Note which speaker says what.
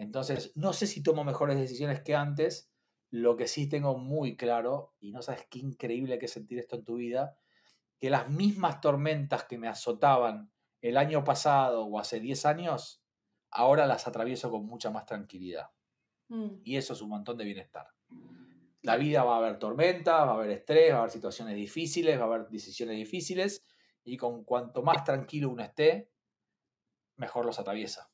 Speaker 1: Entonces, no sé si tomo mejores decisiones que antes. Lo que sí tengo muy claro, y no sabes qué increíble que es sentir esto en tu vida, que las mismas tormentas que me azotaban el año pasado o hace 10 años, ahora las atravieso con mucha más tranquilidad.
Speaker 2: Mm.
Speaker 1: Y eso es un montón de bienestar. La vida va a haber tormentas, va a haber estrés, va a haber situaciones difíciles, va a haber decisiones difíciles, y con cuanto más tranquilo uno esté, mejor los atraviesa.